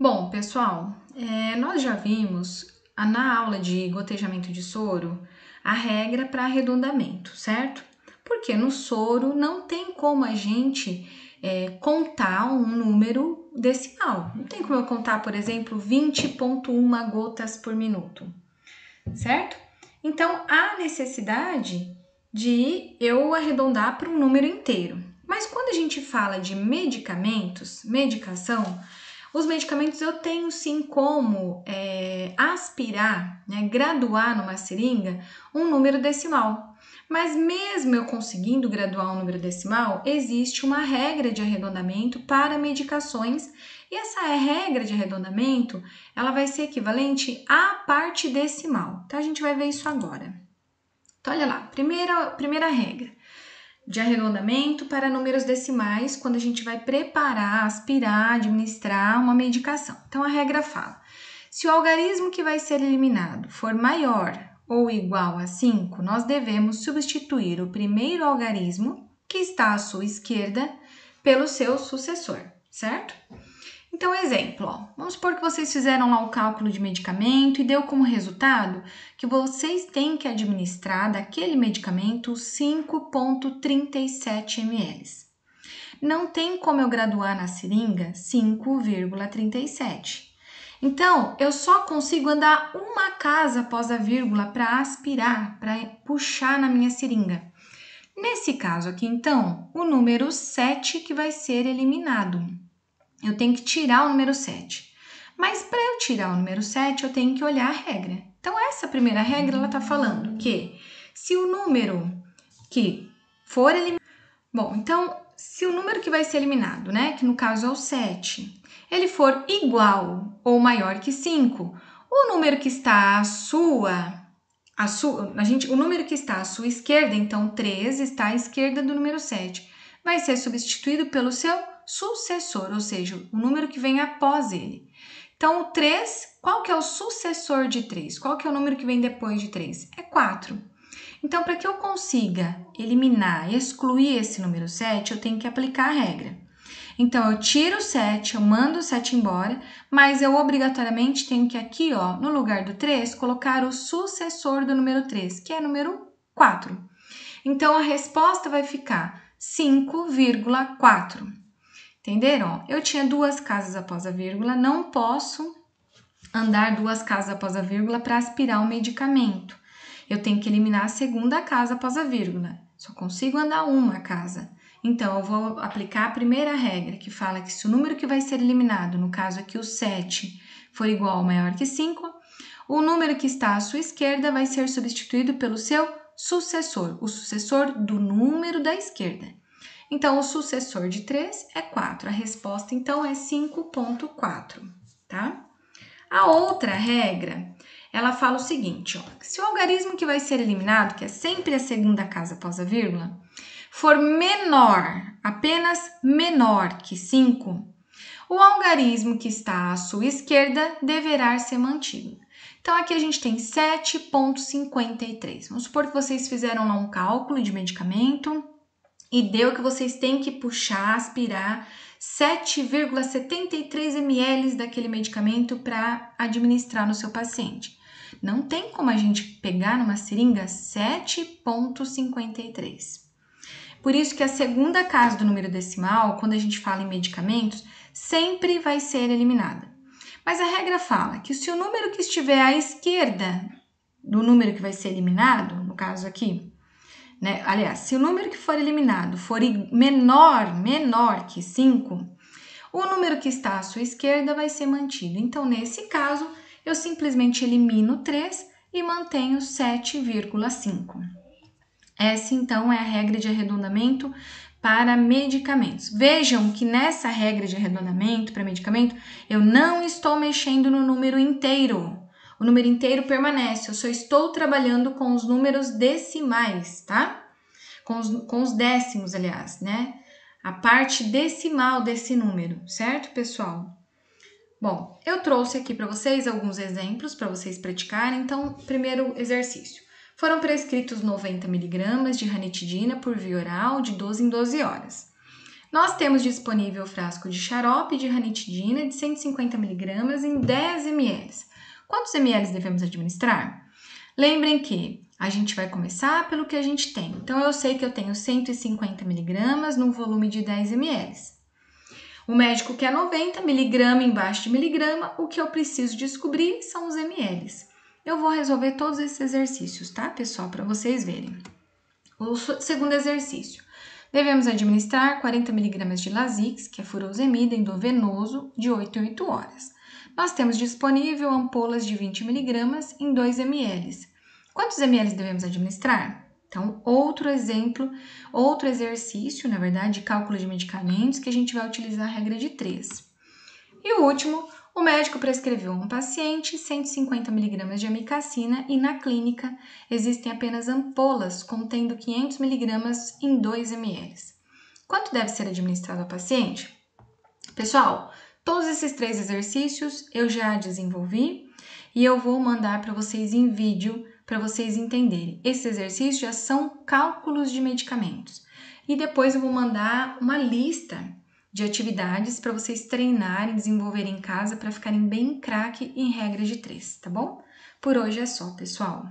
Bom, pessoal, é, nós já vimos na aula de gotejamento de soro a regra para arredondamento, certo? Porque no soro não tem como a gente é, contar um número decimal. Não tem como eu contar, por exemplo, 20,1 gotas por minuto, certo? Então há necessidade de eu arredondar para um número inteiro. Mas quando a gente fala de medicamentos, medicação, os medicamentos eu tenho sim como é, aspirar, né, graduar numa seringa um número decimal. Mas mesmo eu conseguindo graduar um número decimal, existe uma regra de arredondamento para medicações e essa regra de arredondamento ela vai ser equivalente à parte decimal. Então a gente vai ver isso agora. Então olha lá, primeira, primeira regra de arredondamento para números decimais quando a gente vai preparar, aspirar, administrar uma medicação. Então a regra fala: se o algarismo que vai ser eliminado for maior ou igual a 5, nós devemos substituir o primeiro algarismo que está à sua esquerda pelo seu sucessor, certo? Então, exemplo, ó, vamos supor que vocês fizeram lá o cálculo de medicamento e deu como resultado que vocês têm que administrar daquele medicamento 5,37 ml. Não tem como eu graduar na seringa 5,37. Então, eu só consigo andar uma casa após a vírgula para aspirar, para puxar na minha seringa. Nesse caso aqui, então, o número 7 que vai ser eliminado eu tenho que tirar o número 7. Mas para eu tirar o número 7, eu tenho que olhar a regra. Então, essa primeira regra, ela está falando que se o número que for eliminado... Bom, então, se o número que vai ser eliminado, né, que no caso é o 7, ele for igual ou maior que 5, o número que está à sua... A, sua, a gente, o número que está à sua esquerda, então 3, está à esquerda do número 7, vai ser substituído pelo seu sucessor, ou seja, o número que vem após ele. Então, o 3, qual que é o sucessor de 3? Qual que é o número que vem depois de 3? É 4. Então, para que eu consiga eliminar, excluir esse número 7, eu tenho que aplicar a regra. Então, eu tiro o 7, eu mando o 7 embora, mas eu obrigatoriamente tenho que aqui, ó, no lugar do 3, colocar o sucessor do número 3, que é número 4. Então, a resposta vai ficar 5,4. Entenderam? Eu tinha duas casas após a vírgula, não posso andar duas casas após a vírgula para aspirar o medicamento. Eu tenho que eliminar a segunda casa após a vírgula. Só consigo andar uma casa. Então, eu vou aplicar a primeira regra, que fala que se o número que vai ser eliminado, no caso aqui o 7, for igual ou maior que 5, o número que está à sua esquerda vai ser substituído pelo seu sucessor, o sucessor do número da esquerda. Então, o sucessor de 3 é 4. A resposta, então, é 5.4, tá? A outra regra, ela fala o seguinte, ó, se o algarismo que vai ser eliminado, que é sempre a segunda casa após a vírgula, for menor, apenas menor que 5, o algarismo que está à sua esquerda deverá ser mantido. Então, aqui a gente tem 7,53. Vamos supor que vocês fizeram lá um cálculo de medicamento e deu que vocês têm que puxar, aspirar 7,73 ml daquele medicamento para administrar no seu paciente. Não tem como a gente pegar numa seringa 7,53. Por isso que a segunda casa do número decimal, quando a gente fala em medicamentos, sempre vai ser eliminada. Mas a regra fala que se o número que estiver à esquerda do número que vai ser eliminado, no caso aqui, né? Aliás, se o número que for eliminado for menor, menor que 5, o número que está à sua esquerda vai ser mantido. Então, nesse caso, eu simplesmente elimino 3 e mantenho 7,5. Essa, então, é a regra de arredondamento para medicamentos. Vejam que nessa regra de arredondamento para medicamento, eu não estou mexendo no número inteiro o número inteiro permanece. Eu só estou trabalhando com os números decimais, tá? Com os, com os décimos, aliás, né? A parte decimal desse número, certo, pessoal? Bom, eu trouxe aqui para vocês alguns exemplos para vocês praticarem. Então, primeiro exercício. Foram prescritos 90 miligramas de ranitidina por via oral de 12 em 12 horas. Nós temos disponível o frasco de xarope de ranitidina de 150mg em 10 ml. Quantos ml devemos administrar? Lembrem que a gente vai começar pelo que a gente tem. Então, eu sei que eu tenho 150 miligramas num volume de 10 ml. O médico quer 90 miligrama embaixo de miligrama. O que eu preciso descobrir são os ml. Eu vou resolver todos esses exercícios, tá, pessoal, para vocês verem. O segundo exercício. Devemos administrar 40 miligramas de Lasix, que é furosemida endovenoso, de 8 em 8 horas. Nós temos disponível ampolas de 20 miligramas em 2 ml. Quantos ml devemos administrar? Então, outro exemplo, outro exercício, na verdade, de cálculo de medicamentos que a gente vai utilizar a regra de 3. E o último, o médico prescreveu a um paciente 150 mg de amicacina e na clínica existem apenas ampolas contendo 500 mg em 2 ml. Quanto deve ser administrado ao paciente? Pessoal, todos esses três exercícios eu já desenvolvi e eu vou mandar para vocês em vídeo para vocês entenderem. Esses exercícios já são cálculos de medicamentos. E depois eu vou mandar uma lista de atividades para vocês treinarem, desenvolverem em casa para ficarem bem craque em regra de três, tá bom? Por hoje é só, pessoal.